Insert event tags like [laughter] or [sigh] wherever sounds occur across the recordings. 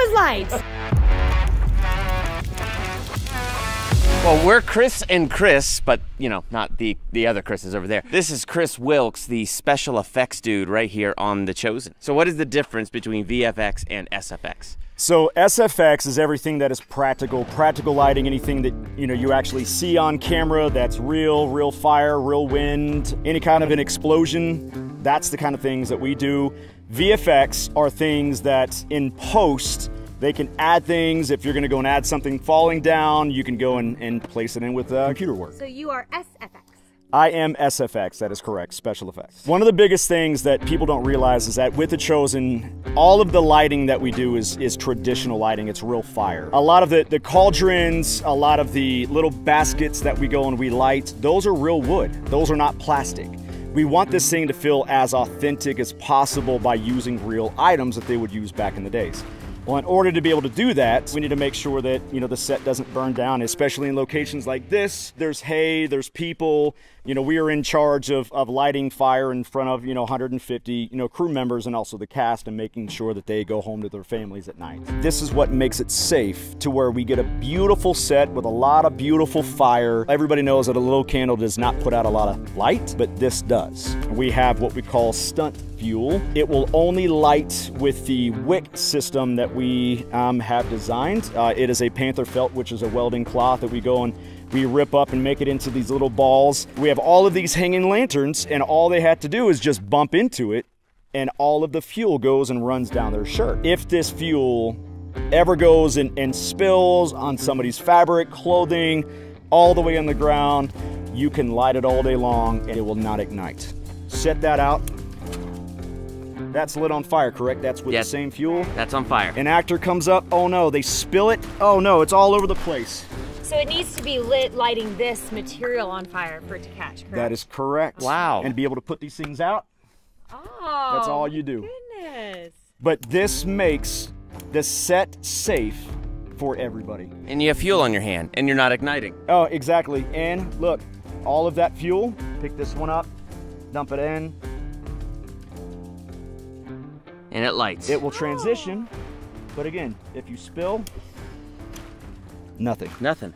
was light. Well, we're Chris and Chris, but you know, not the the other Chris is over there. This is Chris Wilkes, the special effects dude right here on The Chosen. So what is the difference between VFX and SFX? So SFX is everything that is practical, practical lighting, anything that you know you actually see on camera that's real, real fire, real wind, any kind of an explosion. That's the kind of things that we do. VFX are things that in post they can add things. If you're going to go and add something falling down, you can go and, and place it in with uh, computer work. So you are SFX. I am SFX, that is correct, special effects. One of the biggest things that people don't realize is that with The Chosen, all of the lighting that we do is, is traditional lighting, it's real fire. A lot of the, the cauldrons, a lot of the little baskets that we go and we light, those are real wood. Those are not plastic. We want this thing to feel as authentic as possible by using real items that they would use back in the days. Well, in order to be able to do that, we need to make sure that, you know, the set doesn't burn down, especially in locations like this. There's hay, there's people, you know, we are in charge of, of lighting fire in front of, you know, 150, you know, crew members and also the cast and making sure that they go home to their families at night. This is what makes it safe to where we get a beautiful set with a lot of beautiful fire. Everybody knows that a little candle does not put out a lot of light, but this does. We have what we call stunt fuel. It will only light with the wick system that we um, have designed. Uh, it is a panther felt, which is a welding cloth that we go and we rip up and make it into these little balls. We have all of these hanging lanterns, and all they had to do is just bump into it, and all of the fuel goes and runs down their shirt. If this fuel ever goes and, and spills on somebody's fabric, clothing, all the way on the ground, you can light it all day long and it will not ignite. Set that out. That's lit on fire, correct? That's with Yes. the same fuel. That's on fire. An actor comes up, oh no, they spill it. Oh no, it's all over the place. So it needs to be lit lighting this material on fire for it to catch, correct? That is correct. Wow. And be able to put these things out. Oh. That's all you do. Goodness. But this makes the set safe for everybody. And you have fuel on your hand, and you're not igniting. Oh, exactly. And look, all of that fuel, pick this one up, dump it in. And it lights. It will transition. But again, if you spill, nothing. Nothing.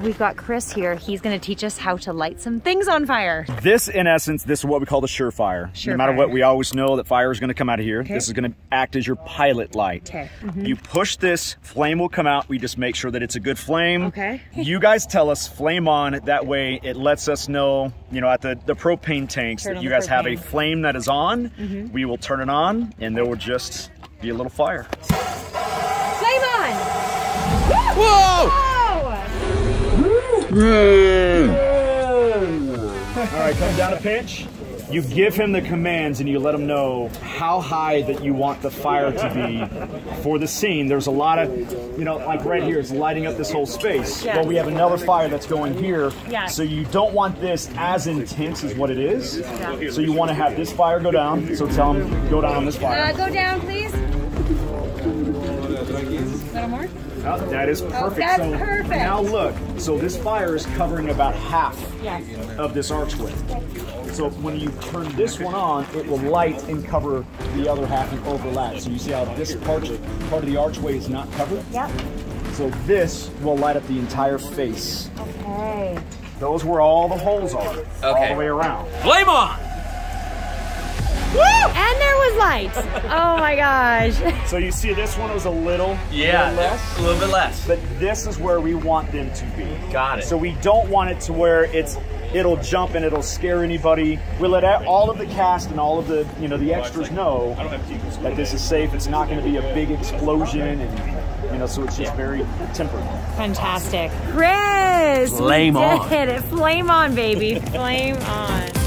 We've got Chris here. He's going to teach us how to light some things on fire. This, in essence, this is what we call the surefire. No matter Surefire. what, we always know that fire is going to come out of here. Okay. This is going to act as your pilot light. Okay. Mm-hmm. You push this, flame will come out. We just make sure that it's a good flame. Okay. [laughs] you guys tell us flame on. That way, it lets us know, you know, at the, the propane tanks Turn that you the guys have a flame that is on. Mm-hmm. We will turn it on, and there will just be a little fire. Flame on! Whoa! All right, come down a pinch. You give him the commands and you let him know how high that you want the fire to be for the scene. There's a lot of, you know, like right here, it's lighting up this whole space. Yeah. Well, we have another fire that's going here. Yeah. So you don't want this as intense as what it is. So you want to have this fire go down. So tell him, go down on this Uh, fire. go down, please. Little more? Oh, that is oh, perfect. that's so perfect. now look, so this fire is covering about half Yes. of this archway. So when you turn this one on, it will light and cover the other half and overlap. So you see how this part, part of the archway is not covered? Yep. So this will light up the entire face. Okay. Those where all the holes are, all the way around. Flame on! And there was light. Oh my gosh. [laughs] So you see this one was a little, Yeah, little less. a little bit less. But this is where we want them to be. Got it. So we don't want it to where it's it'll jump and it'll scare anybody. We let all of the cast and all of the you know the oh, extras know that this is safe. It's not going to be a big explosion, and you know so it's just very tempered. Fantastic. Chris! we Flame on. did it. Flame on, baby. Flame on.